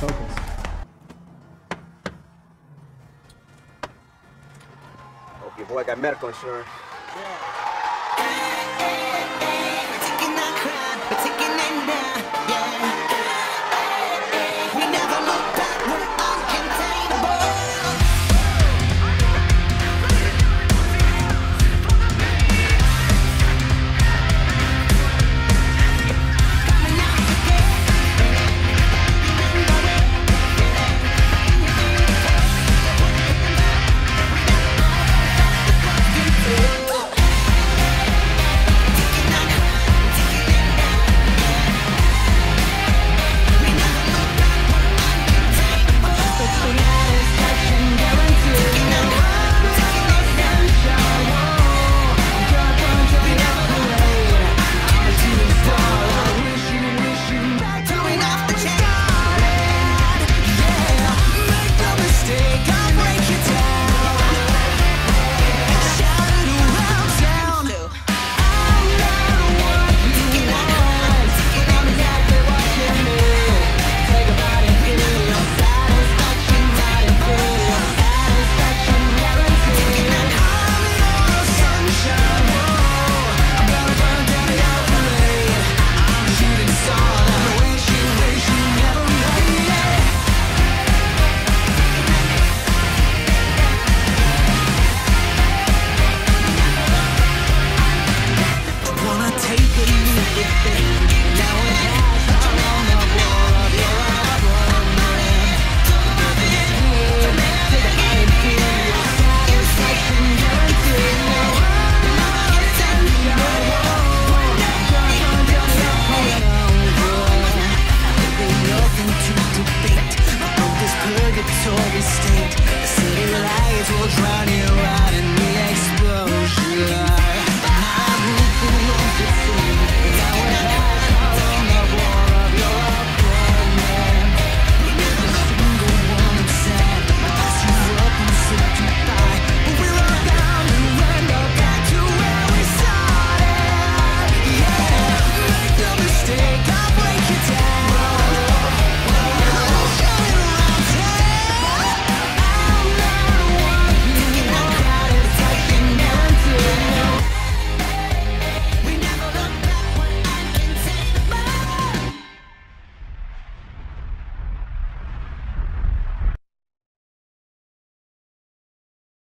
Focus. Hope your boy got medical insurance. Yeah.